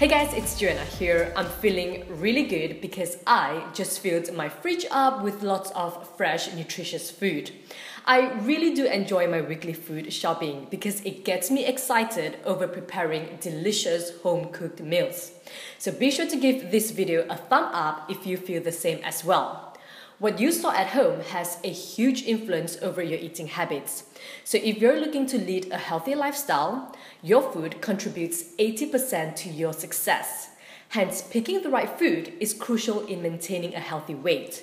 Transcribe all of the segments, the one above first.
Hey guys, it's Joanna here. I'm feeling really good because I just filled my fridge up with lots of fresh, nutritious food. I really do enjoy my weekly food shopping because it gets me excited over preparing delicious home cooked meals. So be sure to give this video a thumb up if you feel the same as well. What you saw at home has a huge influence over your eating habits. So, if you're looking to lead a healthy lifestyle, your food contributes 80% to your success. Hence, picking the right food is crucial in maintaining a healthy weight.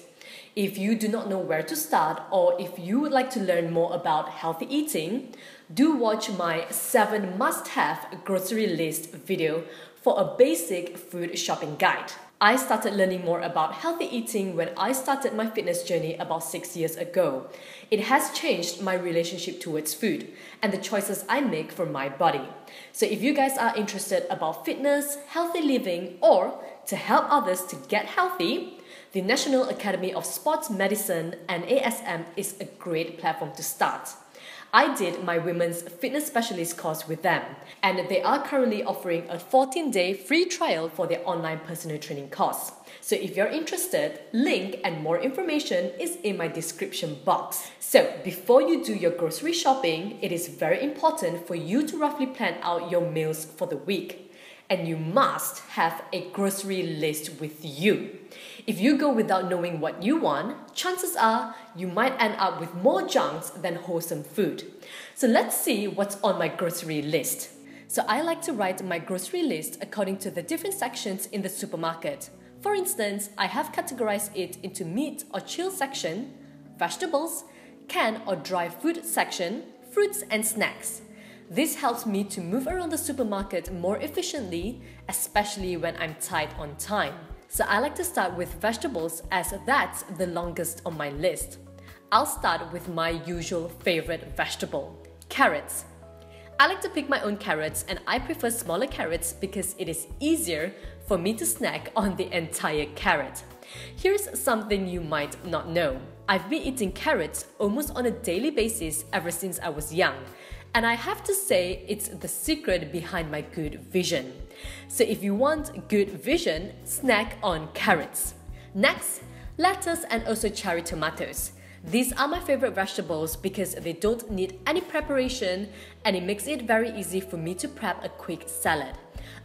If you do not know where to start, or if you would like to learn more about healthy eating, do watch my 7 must have grocery list video for a basic food shopping guide. I started learning more about healthy eating when I started my fitness journey about six years ago. It has changed my relationship towards food and the choices I make for my body. So if you guys are interested about fitness, healthy living, or to help others to get healthy, the National Academy of Sports Medicine NASM is a great platform to start. I did my women's fitness specialist course with them, and they are currently offering a 14 day free trial for their online personal training course. So if you're interested, link and more information is in my description box. So before you do your grocery shopping, it is very important for you to roughly plan out your meals for the week and you must have a grocery list with you. If you go without knowing what you want, chances are you might end up with more junks than wholesome food. So let's see what's on my grocery list. So I like to write my grocery list according to the different sections in the supermarket. For instance, I have categorized it into meat or chill section, vegetables, canned or dry food section, fruits and snacks. This helps me to move around the supermarket more efficiently, especially when I'm tight on time. So I like to start with vegetables as that's the longest on my list. I'll start with my usual favorite vegetable, carrots. I like to pick my own carrots and I prefer smaller carrots because it is easier for me to snack on the entire carrot. Here's something you might not know. I've been eating carrots almost on a daily basis ever since I was young and I have to say, it's the secret behind my good vision. So if you want good vision, snack on carrots. Next, lettuce and also cherry tomatoes. These are my favorite vegetables because they don't need any preparation and it makes it very easy for me to prep a quick salad.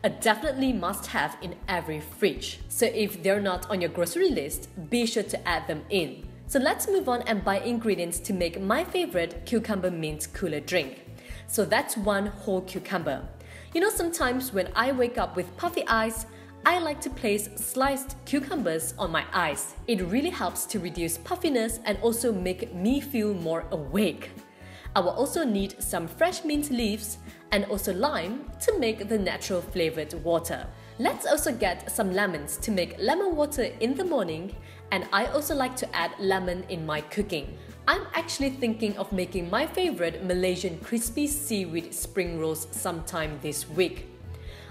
A definitely must have in every fridge. So if they're not on your grocery list, be sure to add them in. So let's move on and buy ingredients to make my favorite cucumber mint cooler drink. So that's one whole cucumber. You know, sometimes when I wake up with puffy eyes, I like to place sliced cucumbers on my eyes. It really helps to reduce puffiness and also make me feel more awake. I will also need some fresh mint leaves and also lime to make the natural flavored water. Let's also get some lemons to make lemon water in the morning and I also like to add lemon in my cooking. I'm actually thinking of making my favorite Malaysian crispy seaweed spring rolls sometime this week.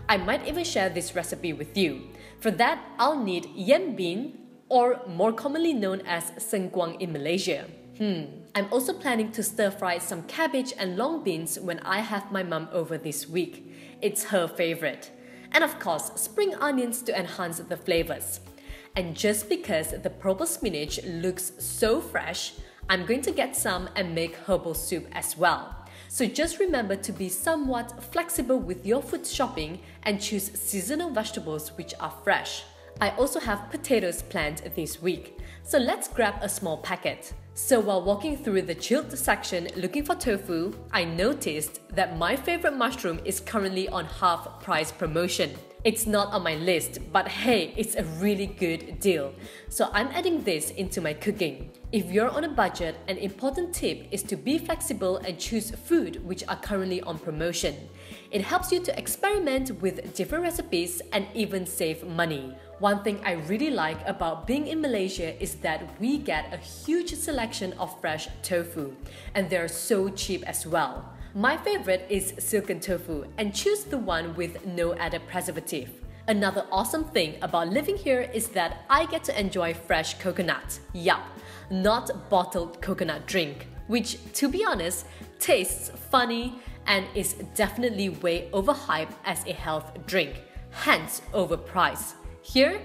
I might even share this recipe with you. For that, I'll need yam bean, or more commonly known as sengkuang in Malaysia. Hmm. I'm also planning to stir fry some cabbage and long beans when I have my mum over this week. It's her favorite. And of course, spring onions to enhance the flavors. And just because the purple spinach looks so fresh, I'm going to get some and make herbal soup as well. So just remember to be somewhat flexible with your food shopping and choose seasonal vegetables which are fresh. I also have potatoes planned this week, so let's grab a small packet. So while walking through the chilled section looking for tofu, I noticed that my favorite mushroom is currently on half price promotion. It's not on my list, but hey, it's a really good deal. So I'm adding this into my cooking. If you're on a budget, an important tip is to be flexible and choose food which are currently on promotion. It helps you to experiment with different recipes and even save money. One thing I really like about being in Malaysia is that we get a huge selection of fresh tofu, and they're so cheap as well. My favorite is silken tofu and choose the one with no added preservative. Another awesome thing about living here is that I get to enjoy fresh coconut. Yup, not bottled coconut drink, which to be honest, tastes funny and is definitely way overhyped as a health drink. hence overpriced. Here,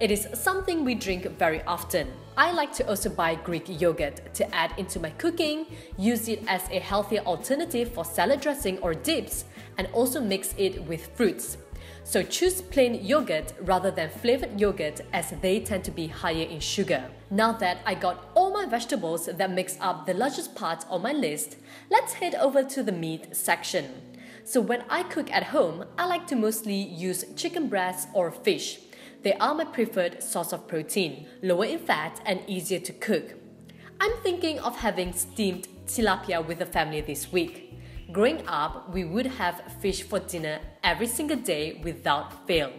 it is something we drink very often. I like to also buy Greek yogurt to add into my cooking, use it as a healthier alternative for salad dressing or dips, and also mix it with fruits. So choose plain yogurt rather than flavored yogurt as they tend to be higher in sugar. Now that I got all my vegetables that makes up the largest part on my list, let's head over to the meat section. So when I cook at home, I like to mostly use chicken breast or fish. They are my preferred source of protein, lower in fat and easier to cook. I'm thinking of having steamed tilapia with the family this week. Growing up, we would have fish for dinner every single day without fail.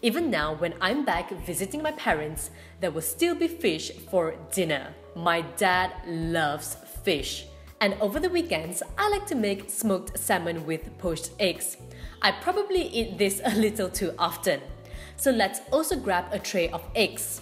Even now, when I'm back visiting my parents, there will still be fish for dinner. My dad loves fish. And over the weekends, I like to make smoked salmon with poached eggs. I probably eat this a little too often. So let's also grab a tray of eggs.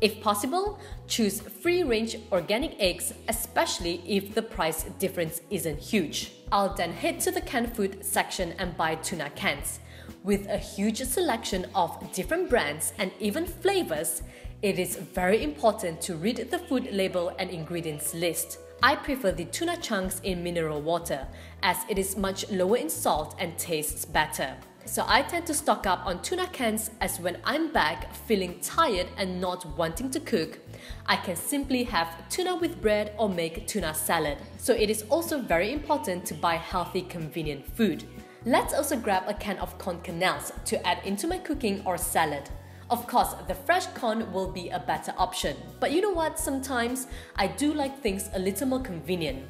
If possible, choose free range organic eggs, especially if the price difference isn't huge. I'll then head to the canned food section and buy tuna cans. With a huge selection of different brands and even flavors, it is very important to read the food label and ingredients list. I prefer the tuna chunks in mineral water as it is much lower in salt and tastes better. So I tend to stock up on tuna cans as when I'm back feeling tired and not wanting to cook, I can simply have tuna with bread or make tuna salad. So it is also very important to buy healthy convenient food. Let's also grab a can of corn kernels to add into my cooking or salad. Of course, the fresh corn will be a better option. But you know what, sometimes I do like things a little more convenient.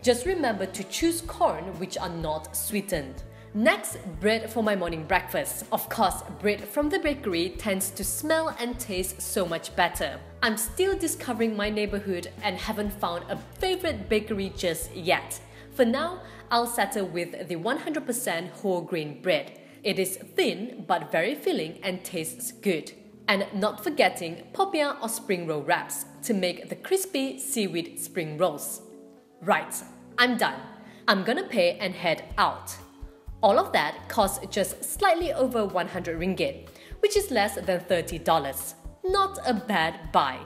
Just remember to choose corn which are not sweetened. Next, bread for my morning breakfast. Of course, bread from the bakery tends to smell and taste so much better. I'm still discovering my neighborhood and haven't found a favorite bakery just yet. For now, I'll settle with the 100% whole grain bread. It is thin but very filling and tastes good. And not forgetting popiah or spring roll wraps to make the crispy seaweed spring rolls. Right, I'm done. I'm gonna pay and head out. All of that costs just slightly over 100 ringgit, which is less than $30. Not a bad buy.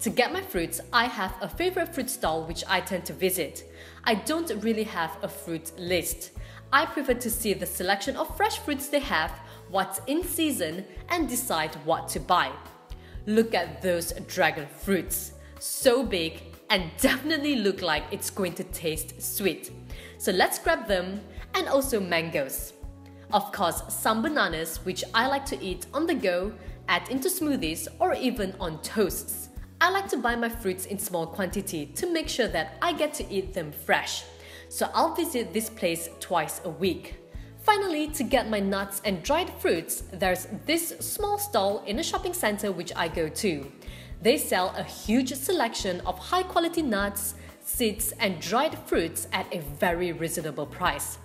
To get my fruits, I have a favorite fruit stall which I tend to visit. I don't really have a fruit list. I prefer to see the selection of fresh fruits they have, what's in season, and decide what to buy. Look at those dragon fruits. So big and definitely look like it's going to taste sweet. So let's grab them and also mangoes. Of course, some bananas, which I like to eat on the go, add into smoothies, or even on toasts. I like to buy my fruits in small quantity to make sure that I get to eat them fresh. So I'll visit this place twice a week. Finally, to get my nuts and dried fruits, there's this small stall in a shopping center which I go to. They sell a huge selection of high quality nuts, seeds, and dried fruits at a very reasonable price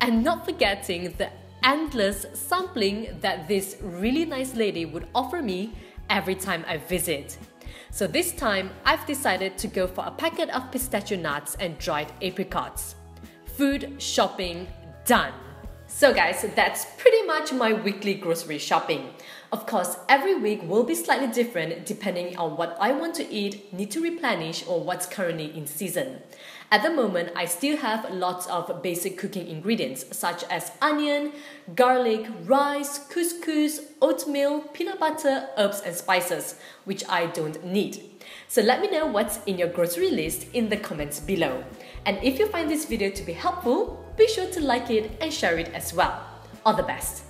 and not forgetting the endless sampling that this really nice lady would offer me every time I visit. So this time, I've decided to go for a packet of pistachio nuts and dried apricots. Food shopping done. So guys, that's pretty much my weekly grocery shopping. Of course, every week will be slightly different depending on what I want to eat, need to replenish, or what's currently in season. At the moment, I still have lots of basic cooking ingredients such as onion, garlic, rice, couscous, oatmeal, peanut butter, herbs, and spices, which I don't need. So let me know what's in your grocery list in the comments below. And if you find this video to be helpful, be sure to like it and share it as well. All the best!